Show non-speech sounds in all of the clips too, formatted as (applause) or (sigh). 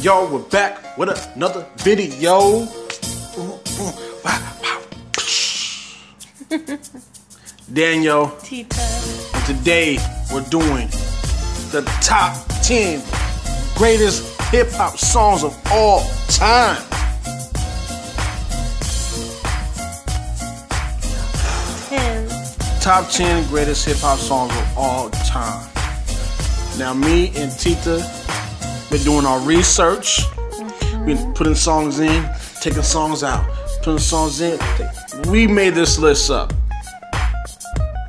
Yo, we're back with another video. (laughs) DanYo, Tita. today we're doing the top 10 greatest hip hop songs of all time. Ten. Top 10 greatest hip hop songs of all time. Now, me and Tita been doing our research. We been putting songs in, taking songs out, putting songs in. We made this list up.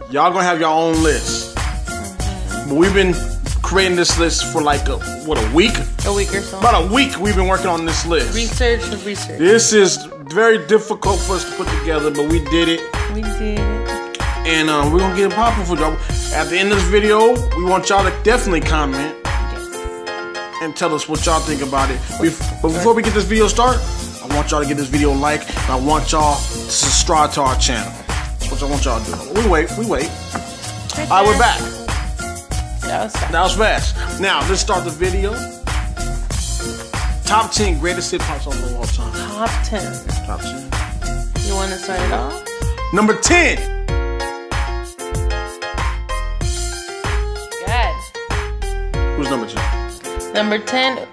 Y'all gonna have your own list. But we've been creating this list for like a, what a week? A week or so. About a week we've been working on this list. research and research. This is very difficult for us to put together, but we did it. We did. and um, we're gonna get it popping for y'all. At the end of this video, we want y'all to definitely comment. And tell us what y'all think about it. But before we get this video started, I want y'all to give this video a like, and I want y'all to subscribe to our channel. That's what I want y'all to do. We wait, we wait. All right, we're back. That was fast. That was fast. Now let's start the video. Top 10 greatest hip hop songs of all time. Top ten. Top 10. You want to start it off? Number 10. God. Who's number 10? Number ten.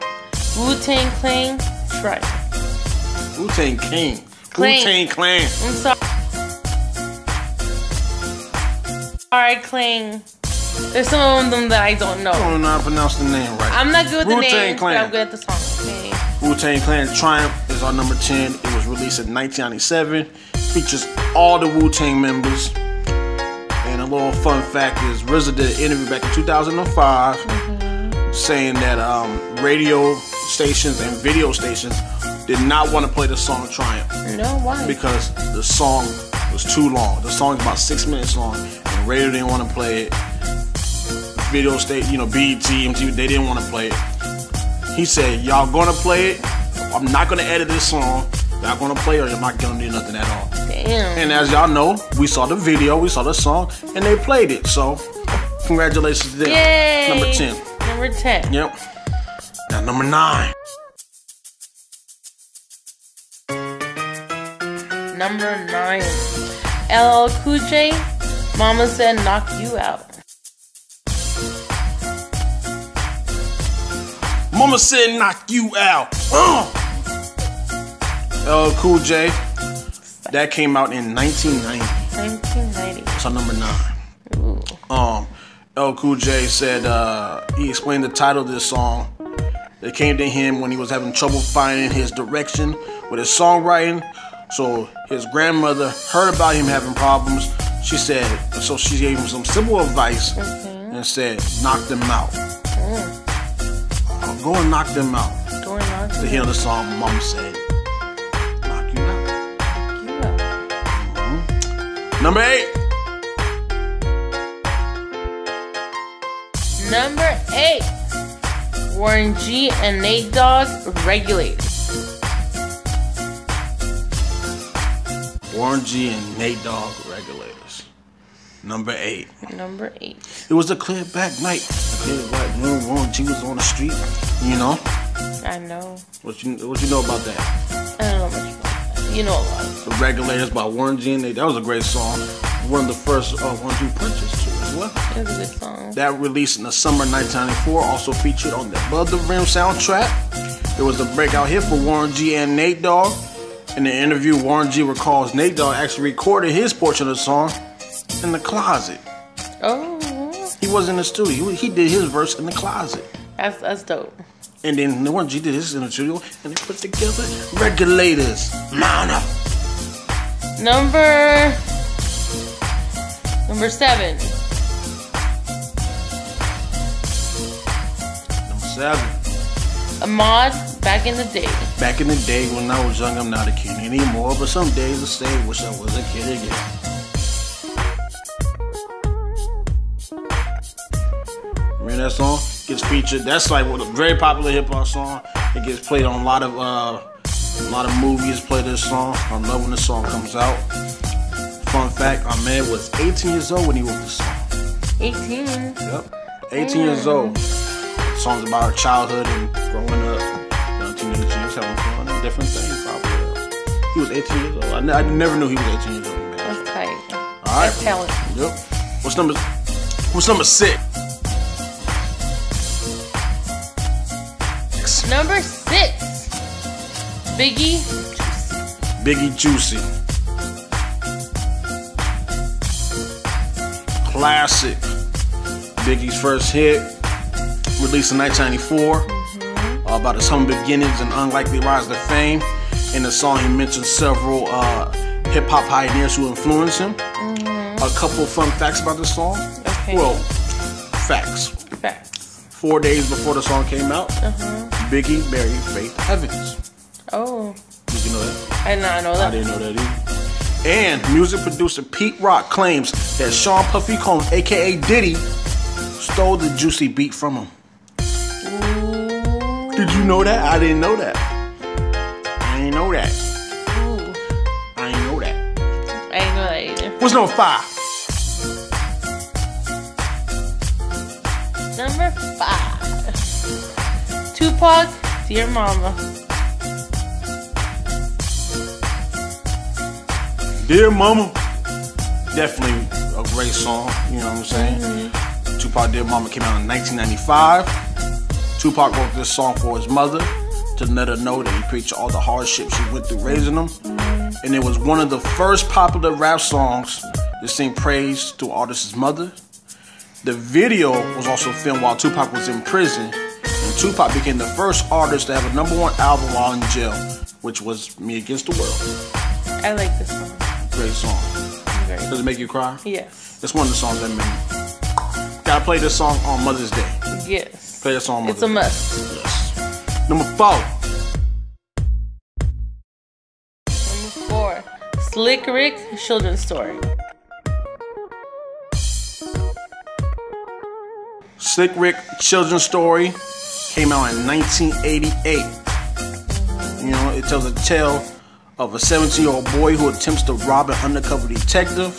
Wu Tang Clan. Try. Wu Tang King. Wu-Tang Clan. I'm sorry. Alright, Clan. There's some of them that I don't know. I don't know how to pronounce the name right. I'm not good with the Wu-Tang names, but Clan. I'm good at the song. Okay. Wu Tang Clan Triumph is our number 10. It was released in 1997. Features all the Wu Tang members. And a little fun fact is RZA did an interview back in 2005 mm-hmm. Saying that um, radio stations and video stations did not want to play the song Triumph No, why? because the song was too long. The song is about six minutes long, and radio didn't want to play it. Video state, you know, BET, MTV, they didn't want to play it. He said, "Y'all gonna play it? I'm not gonna edit this song. Y'all gonna play it, or you're not gonna do nothing at all." Damn. And as y'all know, we saw the video, we saw the song, and they played it. So, congratulations to them. Yay. Number ten. Number ten. Yep. Now number nine. Number nine. LL Cool J. Mama said knock you out. Mama said knock you out. Uh. LL Cool J. That came out in 1990. 1990. That's our number nine. Ooh. Um, L Cool J said uh, he explained the title of this song. It came to him when he was having trouble finding his direction with his songwriting. So his grandmother heard about him having problems. She said, so she gave him some simple advice and said, knock them out. Uh, Go and knock them out. Going on. To hear the song, Mom said, knock you out. You out. Number eight. Number eight. Warren G and Nate Dogg regulators. Warren G and Nate Dogg regulators. Number eight. Number eight. It was a clear back night. A clear back room. Warren G was on the street. You know I know. what you what you know about that? Um, I don't know much about that. You know a lot. The regulators by Warren G and Nate. That was a great song. One of the first uh, one two punches too as well. It was a good song. That released in the summer 1994. Also featured on the Above the Rim soundtrack. It was a breakout hit for Warren G and Nate Dogg. In the interview, Warren G recalls Nate Dogg actually recorded his portion of the song in the closet. Oh, He was in the studio. He did his verse in the closet. that's that's dope. And then the Warren G did his in the studio and they put together regulators. Up. Number number seven. Number seven. Ahmad back in the day. Back in the day when I was young, I'm not a kid anymore. But some days I say, wish I was a kid again. Remember that song? Gets featured. That's like a very popular hip hop song. It gets played on a lot of uh, a lot of movies. Play this song. I love when this song comes out. Fun fact: Ahmad was 18 years old when he wrote this song. 18. Yep. 18 years old. Songs about her childhood and growing up. having fun and different things. Probably. He was 18 years old. I, never knew he was 18 years old. Man. That's tight. All right. That's talent. Yep. What's number? What's number six? Number six. Biggie. Biggie Juicy. Classic. Biggie's first hit, released in 1994, uh, about his humble beginnings and unlikely rise to fame. In the song, he mentions several uh, hip hop pioneers who influenced him. A couple fun facts about the song. Okay. Well, facts. Facts. Four days before the song came out, Uh-huh. Biggie married Faith Evans. Oh, Did you know that? I did not know I that. didn't know that either. And music producer Pete Rock claims that Sean Puffy Combs, aka Diddy, stole the juicy beat from him. Ooh. Did you know that? I didn't know that. I didn't know that. Ooh. I didn't know that. I didn't know that either. What's number five? Number five. Tupac, Dear Mama. Dear Mama. Definitely a great song. You know what I'm saying? Mm-hmm. Tupac Dear Mama came out in 1995. Tupac wrote this song for his mother to let her know that he preached all the hardships she went through raising him. And it was one of the first popular rap songs to sing praise to artist's mother. The video was also filmed while Tupac was in prison, and Tupac became the first artist to have a number one album while in jail, which was Me Against the World. I like this song. Great song. Very Does it make you cry? Yes. It's one of the songs that made. Gotta play this song on Mother's Day. Yes. Play this song on It's a Mother's must. Day. Yes. Number four. Number four. Slick Rick, Children's Story. Slick Rick Children's Story came out in 1988. You know, it tells a tale of a 17 year old boy who attempts to rob an undercover detective.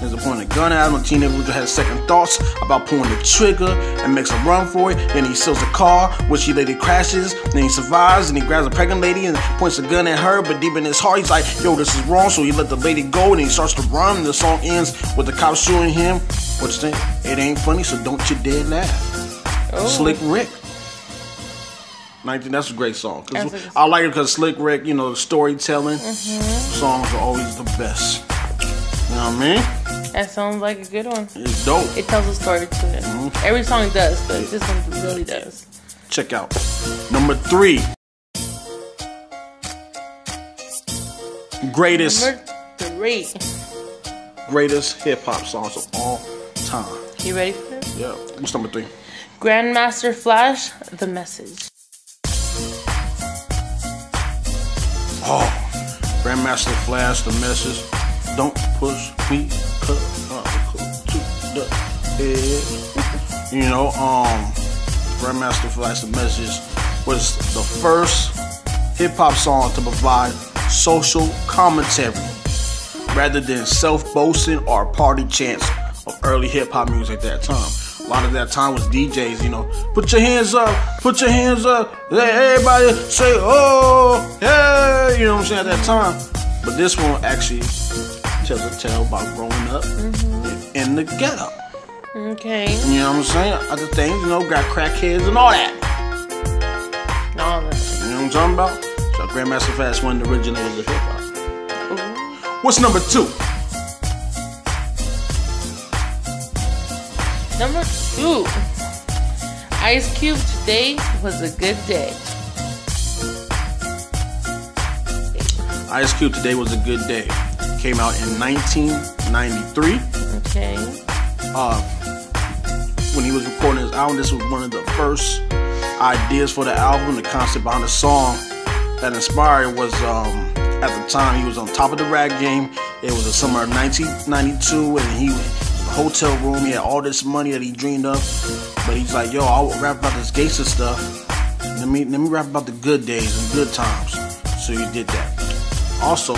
There's a point a gun at him. A teenager has second thoughts about pulling the trigger and makes a run for it. Then he steals a car, which he later crashes. Then he survives and he grabs a pregnant lady and points a gun at her. But deep in his heart, he's like, yo, this is wrong. So he let the lady go and he starts to run. And the song ends with the cops shooting him. What you think? It ain't funny, so don't you dare laugh. Oh. Slick Rick. 19, that's a great song. 'Cause That's a good I like it because Slick Rick, you know, the storytelling songs are always the best. You know what I mean? That sounds like a good one. It's dope. It tells a story to it. Mm-hmm. Every song does, but this one really does. Check out number three. Greatest, Number three. greatest hip hop songs of all time. You ready for it? Yeah. What's number three? Grandmaster Flash, The Message. Oh, Grandmaster Flash, the message. Don't push me, cut to the head. You know, um, Grandmaster Flash, the message was the first hip hop song to provide social commentary rather than self boasting or party chants of early hip hop music at that time. A lot of that time was DJs, you know, put your hands up, put your hands up, let everybody say, oh, you know what I'm saying, at that time. But this one actually tells a tale about growing up mm-hmm. in the ghetto. Okay. You know what I'm saying? Other things, you know, got crackheads and all that. All that. You know what I'm talking about? So Grandmaster Flash one of the originators of hip hop. Ooh. Mm-hmm. What's number two? Number two. Ice Cube, today was a good day. Ice Cube Today Was a Good Day. Came out in 1993. Okay. Uh, when he was recording his album, this was one of the first ideas for the album. The concept behind the song that inspired was um, at the time he was on top of the rap game. It was the summer of 1992, and he was in a hotel room. He had all this money that he dreamed of, but he's like, "Yo, I'll rap about this gangster stuff. Let me let me rap about the good days and good times." So he did that. Also,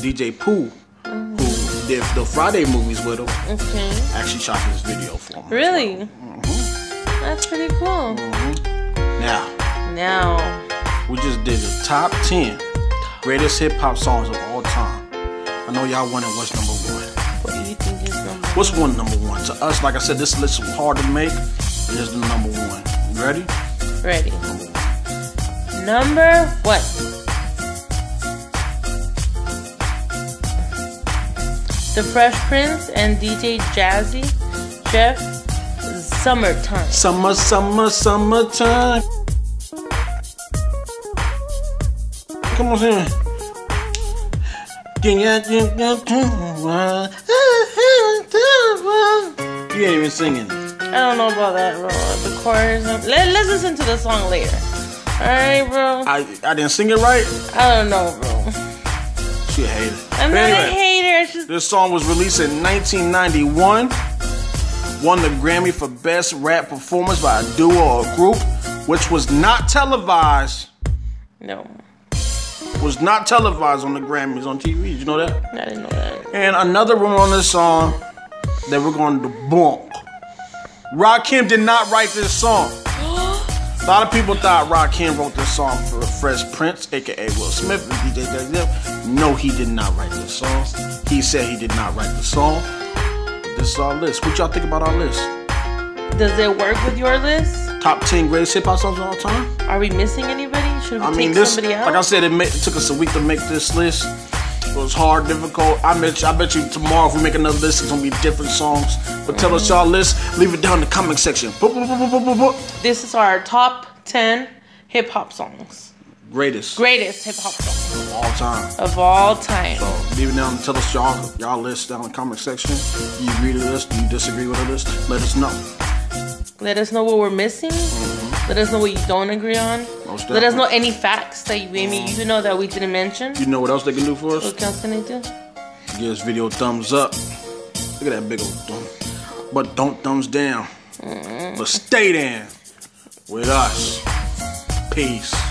DJ Pooh, who did the Friday movies with him, Okay. actually shot this video for him. Really? well. That's pretty cool. Mm-hmm. Now, Now, We just did the top 10 greatest hip hop songs of all time. I know y'all wondering what's number one. What do you think is number What's one number one? To us, like I said, this list was hard to make. It is the number one. You ready? Ready. Number one. The Fresh Prince and DJ Jazzy Jeff Summertime. Summer, summer, summertime. Come on, sing it. You ain't even singing. I don't know about that, bro. The chorus. Let, let's listen to the song later. Alright, bro. I I didn't sing it right. I don't know, bro. She a hater. I'm But not a hater. This song was released in 1991. Won the Grammy for Best Rap Performance by a duo or group, which was not televised. no. Was not televised on the Grammys on TV. Did you know that? I didn't know that. And another one on this song that we're going to debunk. Rakim did not write this song. A lot of people thought Rakim wrote this song for Fresh Prince, aka Will Smith, and DJ Def. No, he did not write this song. He said he did not write the song. This is our list. What y'all think about our list? Does it work with your list? Top 10 greatest hip hop songs of all time? Are we missing anybody? Should we I take mean, this, like I said, it, ma- it took us a week to make this list. It was hard, difficult. I bet you, I bet you tomorrow if we make another list, it's gonna be different songs. But tell us y'all list. Leave it down in the comment section. Boop, boop, boop, boop, boop, boop. this is our top 10 hip hop songs. Greatest Greatest hip hop songs of all time. of all time. So leave it down and tell us y'all y'all list down in the comment section. Do you agree to this? Do you disagree with list? Let us know. Let us know what we're missing. Mm-hmm. Let us know what you don't agree on. Most Let us know any facts that you maybe you know that we didn't mention. You know what else they can do for us? What else can they do? Give this video a thumbs up. Look at that big old thumb. But don't thumbs down. Mm-hmm. But stay down with us. Peace.